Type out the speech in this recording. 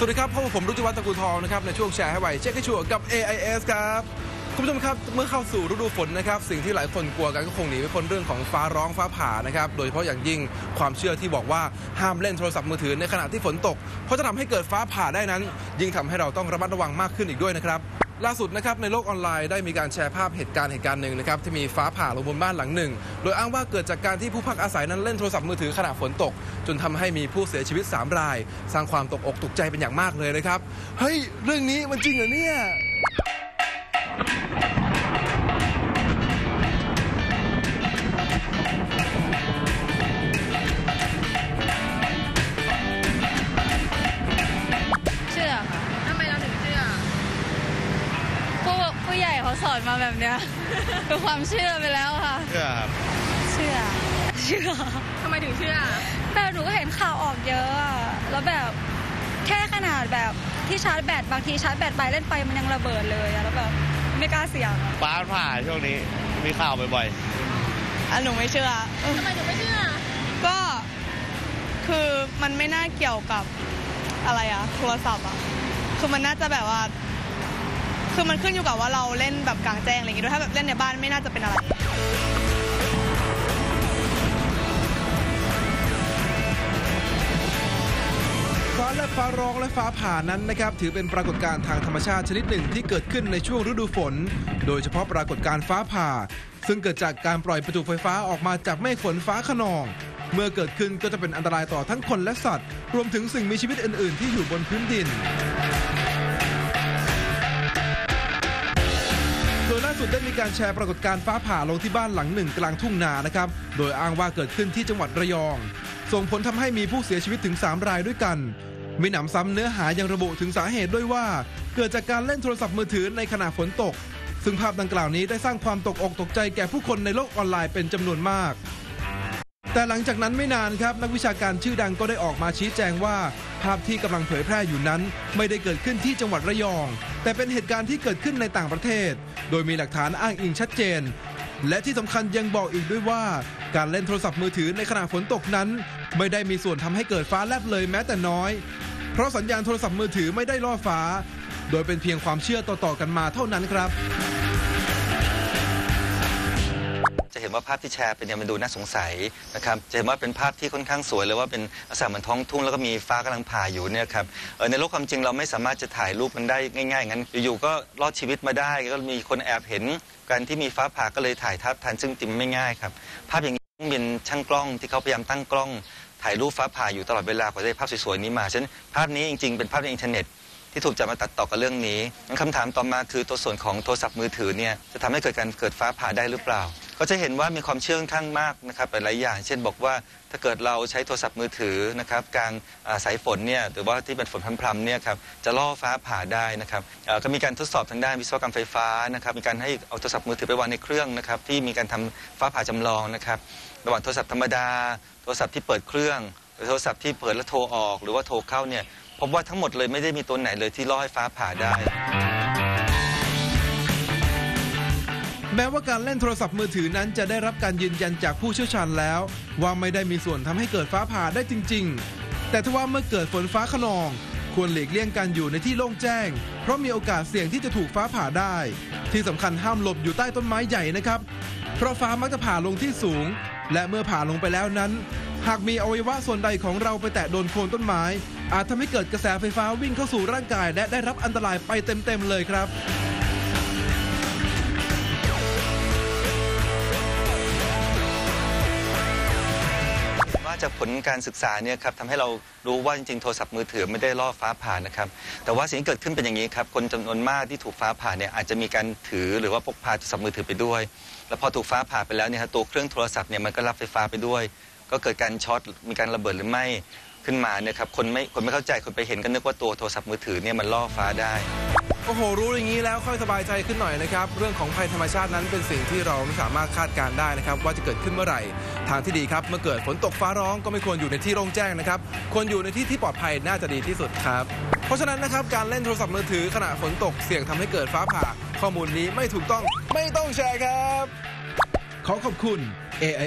สวัสดีครับพบกับผมรุจิวัฒน์ตะกูทองนะครับในช่วงแชร์ให้ไวเช็คให้ชัวร์กับ AIS ครับคุณผู้ชมครับเมื่อเข้าสู่ฤดูฝนนะครับสิ่งที่หลายคนกลัวกันก็คงหนีไม่พ้นเรื่องของฟ้าร้องฟ้าผ่านะครับโดยเฉพาะอย่างยิ่งความเชื่อที่บอกว่าห้ามเล่นโทรศัพท์มือถือในขณะที่ฝนตก เพราะจะทำให้เกิดฟ้าผ่าได้นั้น ยิ่งทำให้เราต้องระมัดระวังมากขึ้นอีกด้วยนะครับ ล่าสุดนะครับในโลกออนไลน์ได้มีการแชร์ภาพเหตุการณ์เหตุการณ์หนึ่งนะครับที่มีฟ้าผ่าลงบนบ้านหลังหนึ่ง โดยอ้างว่าเกิดจากการที่ผู้พักอาศัยนั้นเล่นโทรศัพท์มือถือขณะฝนตก จนทำให้มีผู้เสียชีวิต 3 ราย สร้างความตกอกตกใจเป็นอย่างมากเลยนะครับ เฮ้ย เรื่องนี้มันจริงเหรอเนี่ย สอนมาแบบเนี้ยเป็นความเชื่อไปแล้วค่ะ เชื่อครับเชื่อ เชื่อทำไมถึงเชื่อแต่หนูก็เห็นข่าวออกเยอะอะแล้วแบบแค่ขนาดแบบที่ชาร์จแบตบางทีชาร์จแบตไปเล่นไปมันยังระเบิดเลยอะแล้วแบบไม่กล้าเสี่ยงอะฟ้าผ่าช่วงนี้มีข่าวบ่อยอะหนูไม่เชื่อ ทำไมถึงไม่เชื่อ ก็คือมันไม่น่าเกี่ยวกับอะไรอะโทรศัพท์อะคือมันน่าจะแบบว่า คือมันขึ้นอยู่กับว่าเราเล่นแบบกลางแจ้งอะไรอย่างงี้ด้วยถ้าแบบเล่นในบ้านไม่น่าจะเป็นอะไร ฟ้าและฟ้าร้องและฟ้าผ่านั้นนะครับถือเป็นปรากฏการณ์ทางธรรมชาติชนิดหนึ่งที่เกิดขึ้นในช่วงฤดูฝน โดยเฉพาะปรากฏการณ์ฟ้าผ่า ซึ่งเกิดจากการปล่อยประจุไฟฟ้าออกมาจากเมฆฝนฟ้าขนอง เมื่อเกิดขึ้นก็จะเป็นอันตรายต่อทั้งคนและสัตว์ รวมถึงสิ่งมีชีวิตอื่น ๆ ที่อยู่บนพื้นดิน สุดได้มีการแชร์ปรากฏการณ์ฟ้าผ่าลงที่บ้านหลังหนึ่งกลางทุ่งนานะครับ โดยอ้างว่าเกิดขึ้นที่จังหวัดระยอง ส่งผลทำให้มีผู้เสียชีวิตถึง 3 รายด้วยกันมีหนำซ้ำเนื้อหายังระบุถึงสาเหตุด้วยว่า เกิดจากการเล่นโทรศัพท์มือถือในขณะฝนตก ซึ่งภาพดังกล่าวนี้ได้สร้างความตกอกตกใจแก่ผู้คนในโลกออนไลน์เป็นจำนวนมาก แต่หลังจากนั้นไม่นานครับ นักวิชาการชื่อดังก็ได้ออกมาชี้แจงว่า ภาพที่กำลังเผยแพร่อยู่นั้น ไม่ได้เกิดขึ้นที่จังหวัดระยอง แต่เป็นเหตุการณ์ที่เกิดขึ้นในต่างประเทศ โดยมีหลักฐานอ้างอิงชัดเจน และที่สำคัญยังบอกอีกด้วยว่า การเล่นโทรศัพท์มือถือในขณะฝนตกนั้น ไม่ได้มีส่วนทำให้เกิดฟ้าแลบเลยแม้แต่น้อย เพราะสัญญาณโทรศัพท์มือถือไม่ได้ล่อฟ้า โดยเป็นเพียงความเชื่อต่อๆกันมาเท่านั้นครับ ห็นว่าภาพที่แชร์ไปเนี่ยมันดูน่าสงสัยนะครับจะเห็นว่าเป็นภาพที่ค่อนข้างสวยเลยว่าเป็นลักษณะเหมือนท้องทุ่งแล้วก็มีฟ้ากำลังผ่าอยู่เนี่ยครับเออในโลกความจริงเราไม่สามารถจะถ่ายรูปมันได้ง่ายๆอย่างนั้นอยู่ๆก็รอดชีวิตมาได้ก็มีคนแอบเห็นการที่มีฟ้าผ่าก็เลยถ่ายทับทันซึ่งจริงไม่ง่ายครับภาพอย่างนี้ต้องเป็นช่างกล้องที่เขาพยายามตั้งกล้องถ่ายรูปฟ้าผ่าอยู่ตลอดเวลากว่าจะได้ภาพสวยๆนี้มาฉะนั้นภาพนี้จริงๆเป็นภาพในอินเทอร์เน็ตที่ถูกจับมาตัดต่อกับเรื่องนี้งั้นคำถามต่อมาคือตัวส่วนของโทรศัพท์มือถือเนี่ยจะทำให้เกิดการเกิดฟ้าผ่าได้หรือเปล่า ก็จะเห็นว่ามีความเชื่อข้างมากนะครับหลายๆอย่าง เช่นบอกว่าถ้าเกิดเราใช้โทรศัพท์มือถือนะครับกลางสายฝนเนี่ยหรือว่าที่เป็นฝนพรำๆเนี่ยครับจะล่อฟ้าผ่าได้นะครับก็มีการทดสอบทางด้านวิศวกรรมไฟฟ้านะครับมีการให้เอาโทรศัพท์มือถือไปวางในเครื่องนะครับที่มีการทำฟ้าผ่าจำลองนะครับระหว่างโทรศัพท์ธรรมดา โทรศัพท์ที่เปิดเครื่องหรือโทรศัพท์ที่เปิดแล้วโทรออก หรือว่าโทรเข้าเนี่ยพบว่าทั้งหมดเลยไม่ได้มีตัวไหนเลยที่ล่อให้ฟ้าผ่าได้ แม้ว่าการเล่นโทรศัพท์มือถือนั้นจะได้รับการยืนยันจากผู้เชี่ยวชาญแล้ว ว่าไม่ได้มีส่วนทำให้เกิดฟ้าผ่าได้จริง ๆ แต่ถ้าว่าเมื่อเกิดฝนฟ้าขนอง ควรหลีกเลี่ยงการอยู่ในที่โล่งแจ้ง เพราะมีโอกาสเสี่ยงที่จะถูกฟ้าผ่าได้ ที่สำคัญห้ามหลบอยู่ใต้ต้นไม้ใหญ่นะครับ เพราะฟ้ามักจะผ่าลงที่สูง และเมื่อผ่าลงไปแล้วนั้น หากมีอวัยวะส่วนใดของเราไปแตะโดนโคนต้นไม้ อาจทำให้เกิดกระแสไฟฟ้าวิ่งเข้าสู่ร่างกาย และได้รับอันตรายไปเต็มๆเลยครับ จากผลการศึกษาเนี่ยครับทำให้เรารู้ว่าจริงๆโทรศัพท์มือถือไม่ได้ล่อฟ้าผ่านะครับแต่ว่าสิ่งที่เกิดขึ้นเป็นอย่างนี้ครับคนจำนวนมากที่ถูกฟ้าผ่าเนี่ยอาจจะมีการถือหรือว่าพกพาโทรศัพท์มือถือไปด้วย แล้วพอถูกฟ้าผ่าไปแล้วเนี่ยฮะตัวเครื่องโทรศัพท์เนี่ยมันก็รับไฟฟ้าไปด้วย ก็เกิดการช็อตมีการระเบิดหรือไม่ขึ้นมาเนี่ยครับคนไม่คนไม่เข้าใจคนไปเห็นก็นึกว่าตัวโทรศัพท์มือถือเนี่ยมันล่อฟ้าได้ โอ้โห รู้อย่างนี้แล้วค่อยสบายใจขึ้นหน่อยนะครับ เรื่องของภัยธรรมชาตินั้นเป็นสิ่งที่เราไม่สามารถคาดการได้นะครับ ว่าจะเกิดขึ้นเมื่อไหร่ ทางที่ดีครับ เมื่อเกิดฝนตกฟ้าร้องก็ไม่ควรอยู่ในที่โล่งแจ้งนะครับควรอยู่ในที่ที่ปลอดภัยน่าจะดีที่สุดครับ เพราะฉะนั้นนะครับการเล่นโทรศัพท์มือถือขณะฝนตกเสี่ยงทำให้เกิดฟ้าผ่า ข้อมูลนี้ไม่ถูกต้องไม่ต้องแชร์ครับ ขอขอบคุณ A I